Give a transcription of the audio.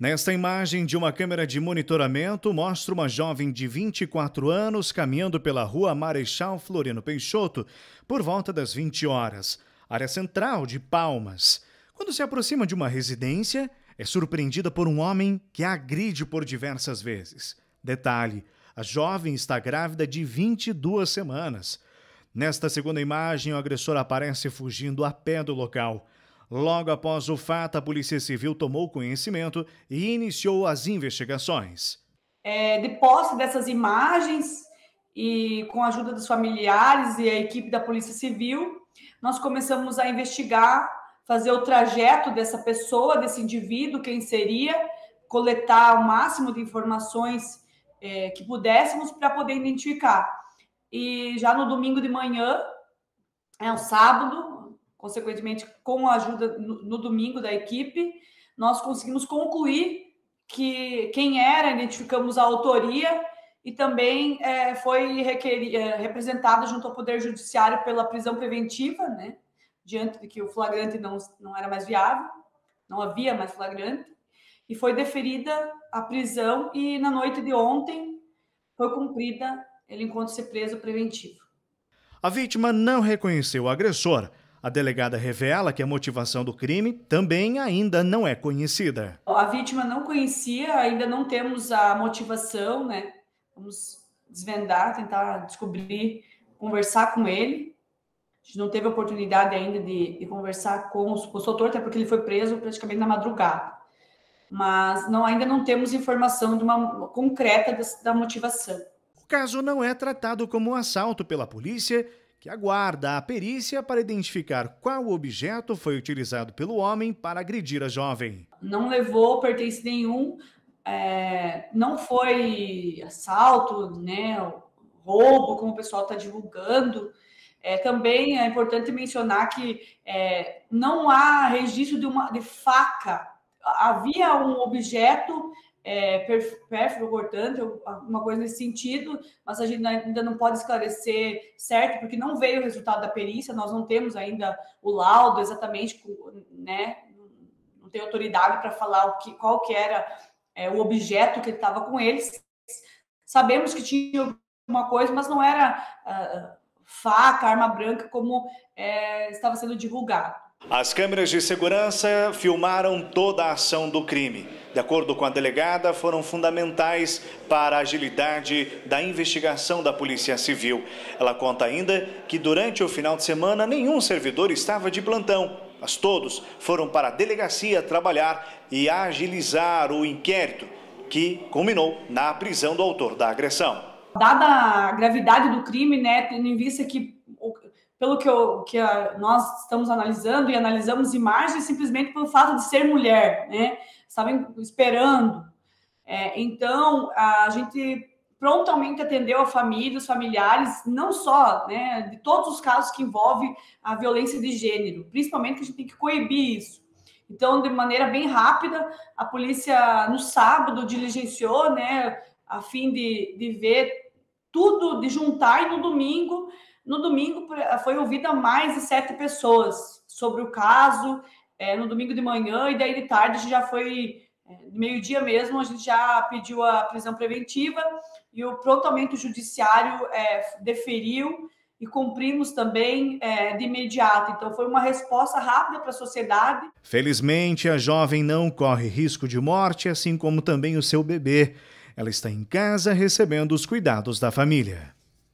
Nesta imagem de uma câmera de monitoramento, mostra uma jovem de 24 anos caminhando pela rua Marechal Floriano Peixoto por volta das 20 horas, área central de Palmas. Quando se aproxima de uma residência, é surpreendida por um homem que a agride por diversas vezes. Detalhe: a jovem está grávida de 22 semanas. Nesta segunda imagem, o agressor aparece fugindo a pé do local. Logo após o fato, a Polícia Civil tomou conhecimento e iniciou as investigações. É, de posse dessas imagens e com a ajuda dos familiares e a equipe da Polícia Civil, nós começamos a investigar, fazer o trajeto dessa pessoa, desse indivíduo, quem seria, coletar o máximo de informações é, que pudéssemos para poder identificar. E já no domingo de manhã, é um sábado, consequentemente, com a ajuda no, no domingo da equipe, nós conseguimos concluir que quem era, identificamos a autoria e também é, foi requer, é, representado junto ao Poder Judiciário pela prisão preventiva, né? Diante de que o flagrante não, não era mais viável, não havia mais flagrante, e foi deferida a prisão e na noite de ontem foi cumprida ele encontra ser preso preventivo. A vítima não reconheceu o agressor, a delegada revela que a motivação do crime também ainda não é conhecida. A vítima não conhecia, ainda não temos a motivação, né? Vamos desvendar, tentar descobrir, conversar com ele. A gente não teve oportunidade ainda de, de conversar com o suposto autor, até porque ele foi preso praticamente na madrugada. Mas não, ainda não temos informação de uma concreta da, da motivação. O caso não é tratado como um assalto pela polícia que aguarda a perícia para identificar qual objeto foi utilizado pelo homem para agredir a jovem. Não levou pertence nenhum, é, não foi assalto, né, roubo, como o pessoal está divulgando. É, também é importante mencionar que é, não há registro de uma de faca. Havia um objeto é, pérfuro, cortante, alguma coisa nesse sentido, mas a gente ainda não pode esclarecer certo, porque não veio o resultado da perícia, nós não temos ainda o laudo exatamente, né? Não tem autoridade para falar o que, qual que era é, o objeto que estava com eles. Sabemos que tinha alguma coisa, mas não era uh, faca, arma branca, como é, estava sendo divulgado. As câmeras de segurança filmaram toda a ação do crime. De acordo com a delegada, foram fundamentais para a agilidade da investigação da Polícia Civil. Ela conta ainda que durante o final de semana nenhum servidor estava de plantão, mas todos foram para a delegacia trabalhar e agilizar o inquérito, que culminou na prisão do autor da agressão. Dada a gravidade do crime, né, tendo em vista que pelo que, eu, que a, nós estamos analisando e analisamos imagens simplesmente pelo fato de ser mulher, né? Estavam esperando. É, então, a gente prontamente atendeu a família, os familiares, não só, né, de todos os casos que envolvem a violência de gênero, principalmente que a gente tem que coibir isso. Então, de maneira bem rápida, a polícia no sábado diligenciou, né, a fim de, de ver tudo, de juntar e no domingo no domingo foi ouvida mais de sete pessoas sobre o caso, é, no domingo de manhã, e daí de tarde já foi, é, meio-dia mesmo, a gente já pediu a prisão preventiva e o prontamento judiciário é, deferiu e cumprimos também é, de imediato. Então, foi uma resposta rápida para a sociedade. Felizmente, a jovem não corre risco de morte, assim como também o seu bebê. Ela está em casa recebendo os cuidados da família.